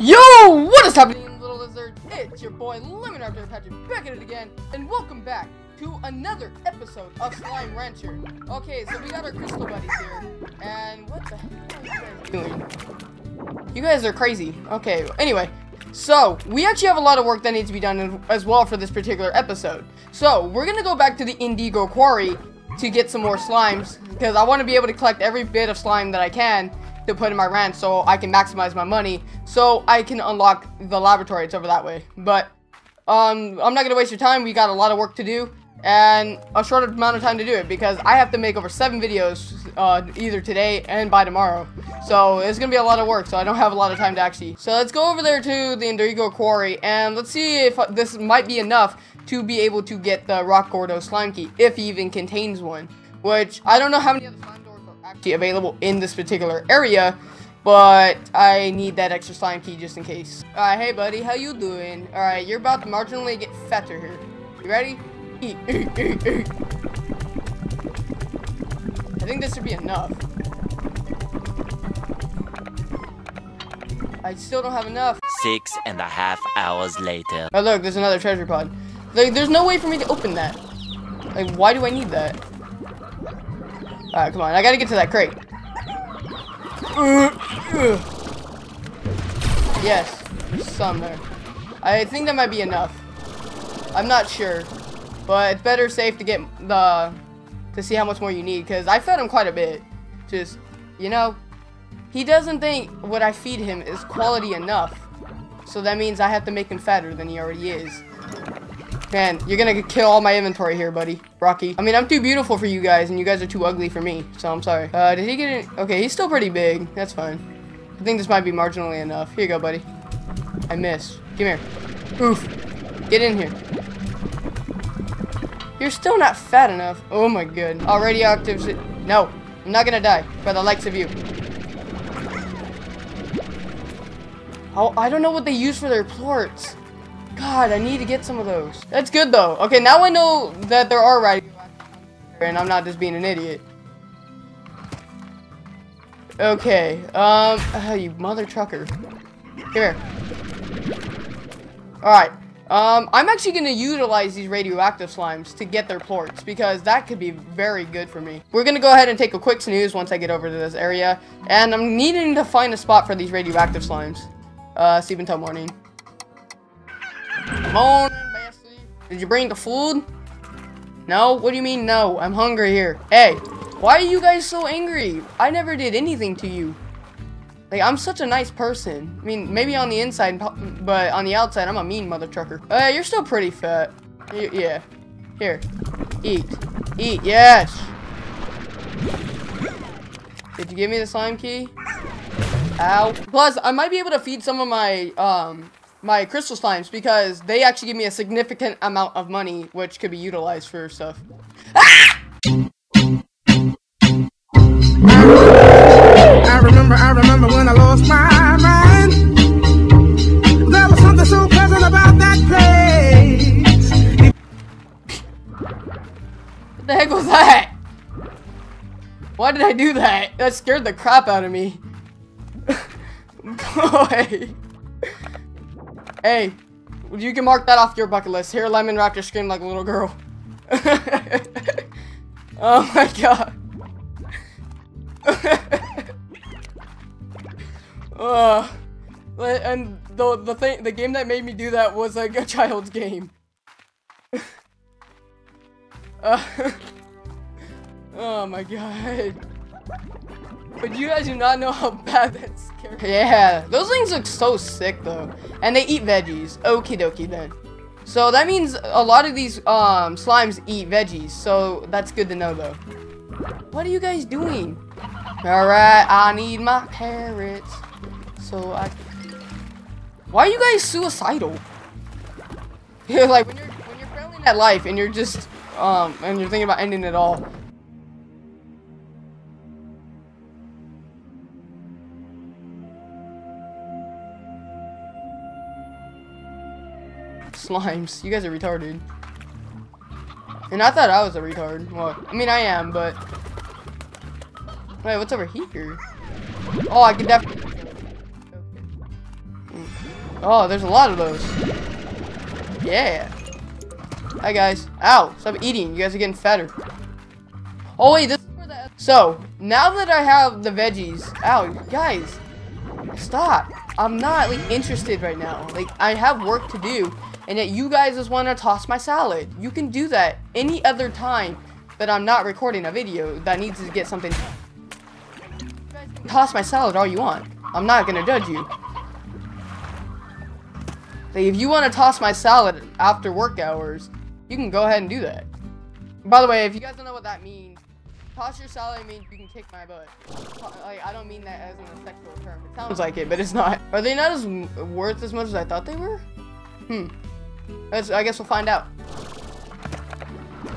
Yo, what is happening, little lizard? It's your boy Lemon Raptor Patrick back at it again, and welcome back to another episode of Slime Rancher. Okay, so we got our crystal buddies here, and what the hell are you guys doing? You guys are crazy. Okay, anyway, so we actually have a lot of work that needs to be done as well for this particular episode. So we're gonna go back to the Indigo Quarry to get some more slimes because I want to be able to collect every bit of slime that I can to put in my ranch so I can maximize my money so I can unlock the laboratory. It's over that way. But um, I'm not going to waste your time. We got a lot of work to do and a short amount of time to do it because I have to make over seven videos uh, either today and by tomorrow. So it's to be a lot of work, so I don't have a lot of time to actually. So let's go over there to the Indigo Quarry and let's see if this might be enough to be able to get the Rock Gordo Slime Key, if he even contains one. Which, I don't know how many other slime actually available in this particular area, but I need that extra slime key just in case. Alright, hey buddy, how you doing? Alright, you're about to marginally get fatter here. You ready? Eat, eat, eat, eat. I think this should be enough. I still don't have enough. Six and a half hours later. Oh look, there's another treasure pod. Like, there's no way for me to open that. Like, why do I need that? Alright, come on. I gotta get to that crate. Yes, some there. I think that might be enough. I'm not sure. But it's better safe to get the... To see how much more you need. Because I fed him quite a bit. Just, you know... He doesn't think what I feed him is quality enough. So that means I have to make him fatter than he already is. Man, you're gonna kill all my inventory here, buddy. Rocky. I mean, I'm too beautiful for you guys, and you guys are too ugly for me, so I'm sorry. Uh, did he get it? Okay, he's still pretty big. That's fine. I think this might be marginally enough. Here you go, buddy. I missed. Come here. Oof. Get in here. You're still not fat enough. Oh my. All radioactive No, I'm not gonna die by the likes of you. Oh, I don't know what they use for their plorts. God, I need to get some of those. That's good though. Okay, now I know that there are radioactive and I'm not just being an idiot. Okay, um, oh, you mother trucker. Here. Alright, um, I'm actually going to utilize these radioactive slimes to get their plorts because that could be very good for me. We're going to go ahead and take a quick snooze once I get over to this area, and I'm needing to find a spot for these radioactive slimes. Uh, sleep until morning. Morning. Did you bring the food? No? What do you mean no? I'm hungry here. Hey, why are you guys so angry? I never did anything to you. Like, I'm such a nice person. I mean, maybe on the inside, but on the outside, I'm a mean mother trucker. Uh, you're still pretty fat. Y yeah. Here. Eat. Eat. Yes. Did you give me the slime key? Ow. Plus, I might be able to feed some of my, um, my crystal slimes because they actually give me a significant amount of money which could be utilized for stuff. Ah! I remember, I remember when I lost my mind. There was something so pleasant about that place. What the heck was that? Why did I do that? That scared the crap out of me. Boy. Hey, you can mark that off your bucket list. Here, Lemon Raptor scream like a little girl. oh my god. uh, and the the thing, the game that made me do that was like a child's game. uh, oh my god. But you guys do not know how bad that's scary. Yeah, those things look so sick though. And they eat veggies. Okie dokie then. So that means a lot of these um, slimes eat veggies. So that's good to know though. What are you guys doing? Alright, I need my carrots. So I... Why are you guys suicidal? Like, when you're, when you're failing at life and you're just, um, and you're thinking about ending it all. Slimes. You guys are retarded. And I thought I was a retard. Well, I mean, I am, but... Wait, what's over here? Oh, I can definitely... Oh, there's a lot of those. Yeah. Hi guys. Ow, stop eating. You guys are getting fatter. Oh wait, this is where the So, now that I have the veggies, ow, guys, stop. I'm not like interested right now. Like I have work to do and yet you guys just want to toss my salad. You can do that any other time that I'm not recording a video that needs to get something Toss my salad all you want. I'm not gonna judge you. If you want to toss my salad after work hours, you can go ahead and do that. By the way, if you guys don't know what that means, toss your salad means you can kick my butt. Like, I don't mean that as in a sexual term. It sounds like it, but it's not. Are they not as worth as much as I thought they were? Hmm. I guess we'll find out.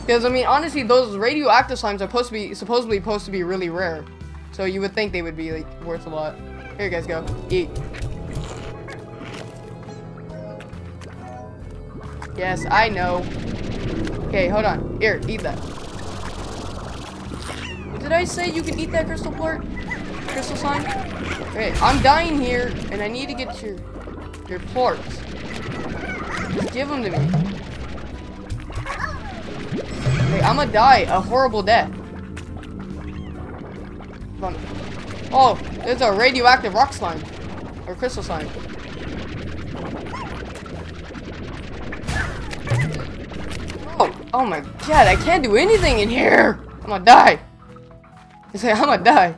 Because, I mean, honestly, those radioactive slimes are supposed to be, supposedly supposed to be really rare. So you would think they would be, like, worth a lot. Here you guys go. Eat. Yes, I know. Okay, hold on. Here, eat that. Did I say you can eat that crystal plort? Crystal slime? Okay, I'm dying here, and I need to get your your plorts. Give them to me. I'm gonna die a horrible death. Oh, there's a radioactive rock slime. Or crystal slime. Oh, oh my god, I can't do anything in here. I'm gonna die. I say I'm gonna die.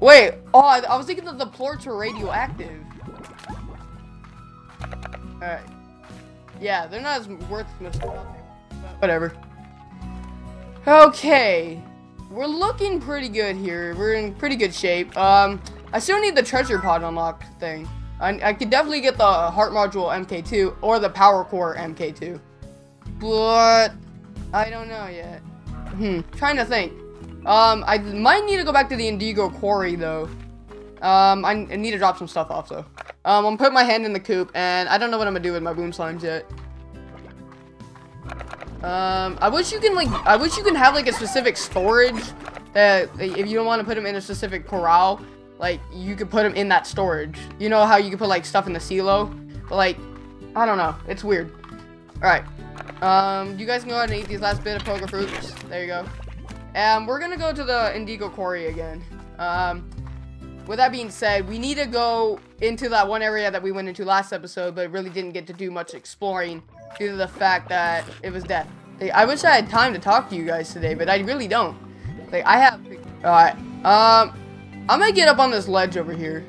Wait, oh, I, I was thinking that the plorts were radioactive. Alright. Yeah, they're not as worth as much. Whatever. Okay. We're looking pretty good here. We're in pretty good shape. Um, I still need the treasure pod unlock thing. I, I could definitely get the heart module MK2 or the power core MK2. But I don't know yet. Hmm, trying to think. Um, I might need to go back to the Indigo Quarry though. Um, I, I need to drop some stuff off though. Um, I'm putting my hand in the coop and I don't know what I'm gonna do with my boom slimes yet. Um, I wish you can like, I wish you can have like a specific storage that if you don't want to put them in a specific corral, like you could put them in that storage. You know how you can put like stuff in the silo, but like, I don't know, it's weird. All right. Um, you guys can go ahead and eat these last bit of pogofruits. There you go. And we're gonna go to the Indigo Quarry again. Um, with that being said, we need to go into that one area that we went into last episode, but really didn't get to do much exploring due to the fact that it was death. Like, I wish I had time to talk to you guys today, but I really don't. Like, I have... Alright, um, I'm gonna get up on this ledge over here.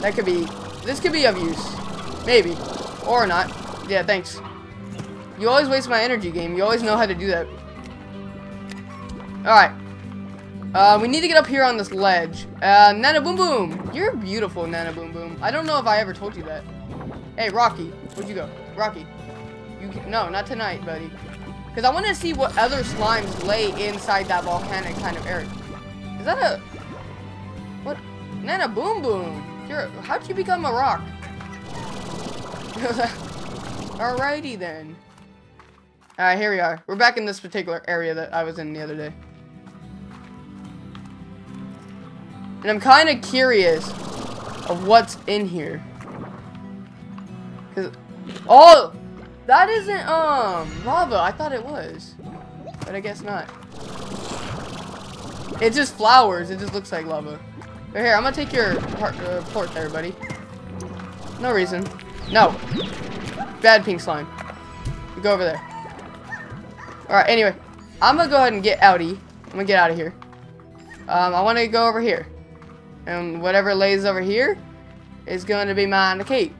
That could be... This could be of use. Maybe. Or not. Yeah, thanks. You always waste my energy, game. You always know how to do that. Alright. Uh, we need to get up here on this ledge. Uh, Nana Boom Boom. You're beautiful, Nana Boom Boom. I don't know if I ever told you that. Hey, Rocky. Where'd you go? Rocky. You can, No, not tonight, buddy. Because I want to see what other slimes lay inside that volcanic kind of area. Is that a... What? Nana Boom Boom. You're... How'd you become a rock? Alrighty then. Alright, here we are. We're back in this particular area that I was in the other day. And I'm kind of curious of what's in here. Cause, oh, that isn't, um, lava. I thought it was. But I guess not. It's just flowers. It just looks like lava. But here, I'm gonna take your heart, uh, port there, buddy. No reason. No. Bad pink slime. Go over there. Alright, anyway. I'm gonna go ahead and get outie. I'm gonna get out of here. Um, I want to go over here. And whatever lays over here is going to be mine to keep.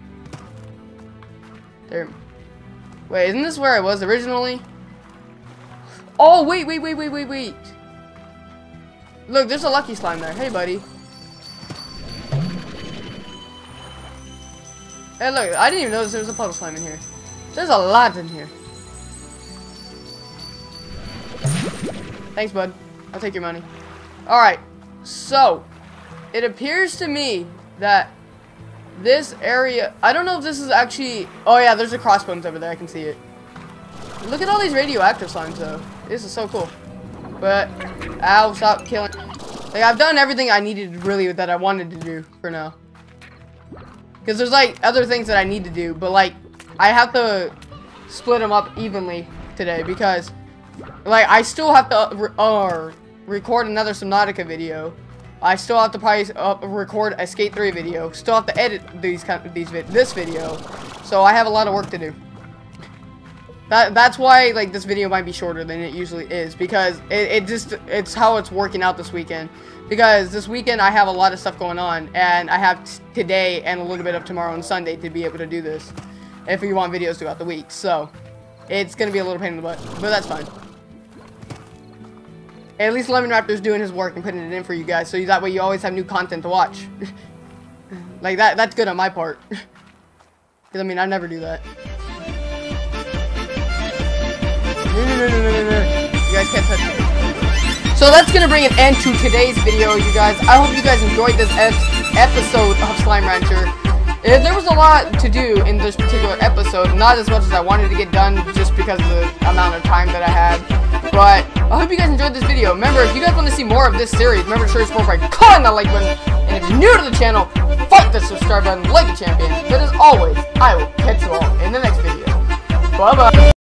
There. Wait, isn't this where I was originally? Oh, wait, wait, wait, wait, wait, wait. Look, there's a lucky slime there. Hey, buddy. Hey, look, I didn't even notice there was a puddle slime in here. There's a lot in here. Thanks, bud. I'll take your money. Alright, so, it appears to me that this area, I don't know if this is actually, oh yeah, there's a crossbones over there, I can see it. Look at all these radioactive slimes though. This is so cool. But, ow, stop killing. Like, I've done everything I needed really that I wanted to do for now. Because there's like other things that I need to do, but like I have to split them up evenly today because like I still have to uh, re uh, record another Subnautica video. I still have to probably uh, record a Skate 3 video. Still have to edit these kind of these this video. So I have a lot of work to do. That that's why like this video might be shorter than it usually is because it, it just it's how it's working out this weekend. Because this weekend I have a lot of stuff going on and I have today and a little bit of tomorrow and Sunday to be able to do this. If you want videos throughout the week, so it's gonna be a little pain in the butt, but that's fine. At least Lemon Raptor's doing his work and putting it in for you guys, so that way you always have new content to watch. like, that that's good on my part. Because, I mean, I never do that. No, no, no, no, no, no. You guys can't touch me. So that's gonna bring an end to today's video, you guys. I hope you guys enjoyed this episode of Slime Rancher. Uh, there was a lot to do in this particular episode, not as much as I wanted to get done just because of the amount of time that I had. But I hope you guys enjoyed this video. Remember, if you guys want to see more of this series, remember to show your support by clicking that like button. And if you're new to the channel, fight the subscribe button like a champion. But as always, I will catch you all in the next video. Bye-bye.